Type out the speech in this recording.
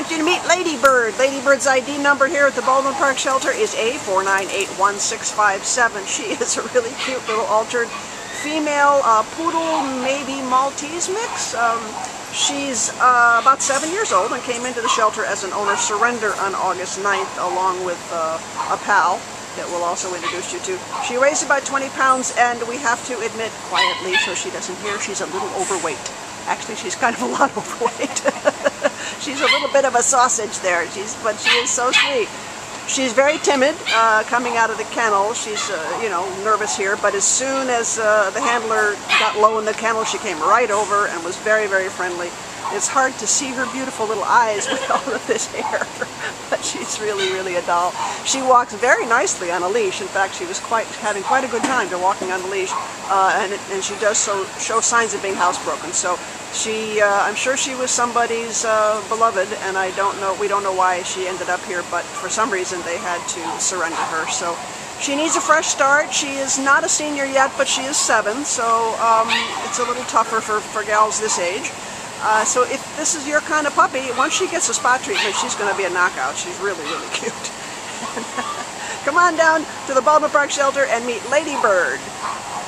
want you to meet Ladybird. Lady Bird's ID number here at the Baldwin Park Shelter is A4981657. She is a really cute little altered female uh, poodle, maybe Maltese mix. Um, she's uh, about seven years old and came into the shelter as an owner surrender on August 9th along with uh, a pal that we'll also introduce you to. She weighs about 20 pounds and we have to admit quietly so she doesn't hear she's a little overweight. Actually, she's kind of a lot overweight. she's a little bit of a sausage there, she's, but she is so sweet. She's very timid uh, coming out of the kennel. She's, uh, you know, nervous here, but as soon as uh, the handler got low in the kennel, she came right over and was very, very friendly. It's hard to see her beautiful little eyes with all of this hair, but she's really, really a doll. She walks very nicely on a leash. In fact, she was quite having quite a good time to walking on the leash, uh, and, and she does so show signs of being housebroken. So she, uh, I'm sure she was somebody's uh, beloved, and I don't know, we don't know why she ended up here, but for some reason they had to surrender her. So she needs a fresh start. She is not a senior yet, but she is seven, so um, it's a little tougher for, for gals this age. Uh, so if this is your kind of puppy, once she gets a spot treatment, she's going to be a knockout. She's really, really cute. Come on down to the Baldwin Park Shelter and meet Ladybird. Bye, baby.